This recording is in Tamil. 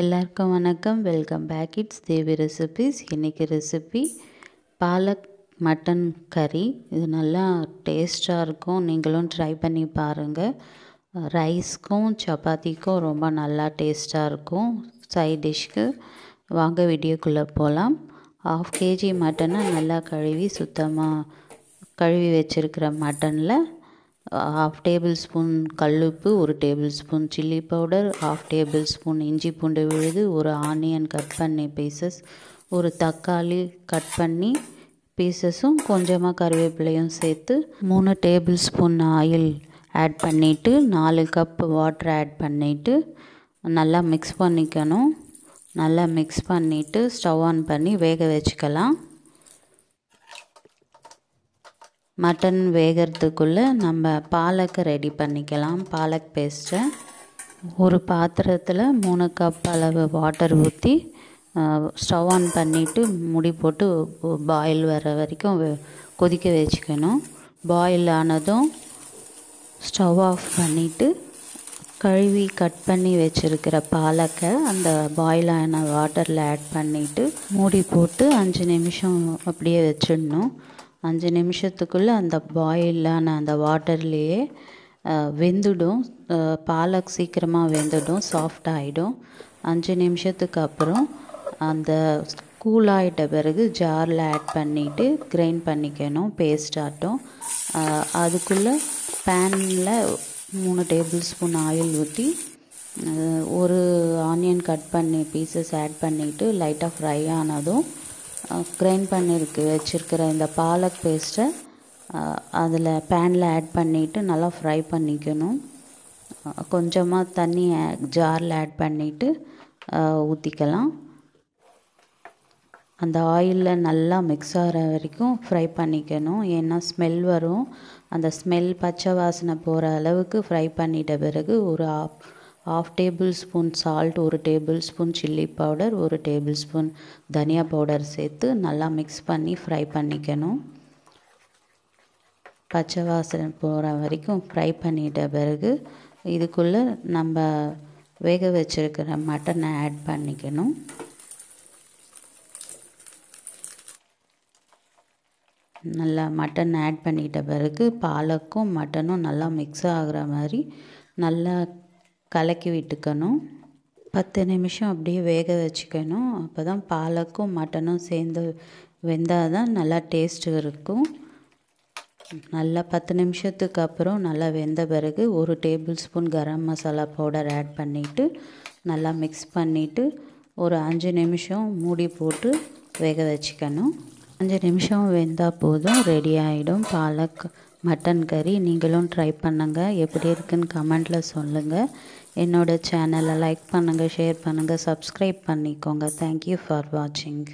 எல்லாருக்கும் வணக்கம். Welcome back it's Devi recipes இன்றைக்கி ரெசிபி பாலக் மட்டன் கறி இது நல்லா டேஸ்ட்டாக இருக்கும். நீங்களும் ட்ரை பண்ணி பாருங்கள் ரைஸ்க்கும் சப்பாத்திக்கும் ரொம்ப நல்லா டேஸ்ட்டாக இருக்கும். சைட் டிஷ்க்கு வாங்க வீடியோக்குள்ளே போகலாம் ஆஃப் கேஜி மட்டனை நல்லா கழுவி சுத்தமாக கழுவி வச்சுருக்கிற மட்டனில் ஹாஃப் டேபிள் ஸ்பூன் கல்லுப்பு ஒரு tablespoon chilli powder half tablespoon இஞ்சி பூண்டு விழுது ஒரு ஆனியன் கட் பண்ணி பீசஸ் ஒரு தக்காளி கட் பண்ணி பீசஸும் கொஞ்சமாக கருவேப்பிலையும் சேர்த்து மூணு டேபிள் ஸ்பூன் ஆயில் ஆட் பண்ணிவிட்டு நாலு கப் வாட்டர் ஆட் பண்ணிவிட்டு நல்லா மிக்ஸ் பண்ணிக்கணும். நல்லா மிக்ஸ் பண்ணிவிட்டு ஸ்டவ் ஆன் பண்ணி வேக வச்சுக்கலாம். மட்டன் வேகிறதுக்குள்ளே நம்ம பாலக்கை ரெடி பண்ணிக்கலாம். பாலக் பேஸ்ட்டை ஒரு பாத்திரத்தில் மூணு கப் அளவு வாட்டர் ஊற்றி ஸ்டவ் ஆன் பண்ணிவிட்டு முடி போட்டு பாயில் வர வரைக்கும் கொதிக்க வச்சுக்கணும். பாயில் ஆனதும் ஸ்டவ் ஆஃப் பண்ணிவிட்டு கழுவி கட் பண்ணி வச்சுருக்கிற பாலக்கை அந்த பாயில் ஆன வாட்டரில் ஆட் பண்ணிவிட்டு மூடி போட்டு அஞ்சு நிமிஷம் அப்படியே வச்சிடணும். அஞ்சு நிமிஷத்துக்குள்ளே அந்த பாயிலான அந்த வாட்டர்லேயே வெந்துடும். பாலக் சீக்கிரமாக வெந்துடும் சாஃப்ட் ஆகிடும் அஞ்சு நிமிஷத்துக்கு அப்புறம் அந்த கூல் ஆகிட்ட பிறகு ஜாரில் ஆட் பண்ணிவிட்டு கிரைண்ட் பண்ணிக்கணும் பேஸ்ட் ஆட்டும். அதுக்குள்ளே பேனில் மூணு டேபிள் ஸ்பூன் ஆயில் ஊற்றி ஒரு ஆனியன் கட் பண்ணி பீசஸ் ஆட் பண்ணிவிட்டு லைட்டாக ஃப்ரை ஆனதும் கிரைண்ட் பண்ணியிருக்கு வச்சுருக்கிற இந்த பாலக் பேஸ்ட்டை அதில் பேனில் ஆட் பண்ணிவிட்டு நல்லா ஃப்ரை பண்ணிக்கணும். கொஞ்சமாக தண்ணி ஜாரில் ஆட் பண்ணிவிட்டு ஊற்றிக்கலாம் அந்த ஆயிலில் நல்லா மிக்ஸ் ஆகிற வரைக்கும் ஃப்ரை பண்ணிக்கணும். ஏன்னா ஸ்மெல் வரும். அந்த ஸ்மெல் பச்சை வாசனை போகிற அளவுக்கு ஃப்ரை பண்ணிட்ட பிறகு ஒரு half half tablespoon salt ஒரு டேபிள் ஸ்பூன் சில்லி பவுடர் ஒரு டேபிள் ஸ்பூன் தனியா பவுடர் சேர்த்து நல்லா மிக்ஸ் பண்ணி ஃப்ரை பண்ணிக்கணும். பச்சை வாசனை போகிற வரைக்கும் ஃப்ரை பண்ணிட்ட பிறகு இதுக்குள்ளே நம்ம வேக வச்சுருக்கிற மட்டனை ஆட் பண்ணிக்கணும். நல்லா மட்டன் ஆட் பண்ணிட்ட பிறகு பாலக்கும் மட்டனும் நல்லா மிக்ஸ் ஆகிற மாதிரி நல்லா கலக்கி விட்டுக்கணும். பத்து நிமிஷம் அப்படியே வேக வச்சுக்கணும். அப்போ தான் பாலக்கும் மட்டனும் சேர்ந்து வெந்தால் தான் நல்லா டேஸ்ட்டு இருக்கும். நல்லா பத்து நிமிஷத்துக்கு அப்புறம் நல்லா வெந்த பிறகு ஒரு tablespoon garam masala powder add பண்ணிவிட்டு நல்லா மிக்ஸ் பண்ணிவிட்டு ஒரு அஞ்சு நிமிஷம் மூடி போட்டு வேக வச்சுக்கணும். அஞ்சு நிமிஷம் வெந்தால் போதும் ரெடி ஆகிடும் பாலக் மட்டன் கறி நீங்களும் ட்ரை பண்ணுங்கள் எப்படி இருக்குன்னு கமெண்ட்டில் சொல்லுங்கள் என்னோடய சேனலை லைக் பண்ணுங்கள் ஷேர் பண்ணுங்கள் சப்ஸ்கிரைப் பண்ணிக்கோங்க. தேங்க்யூ ஃபார் வாட்சிங்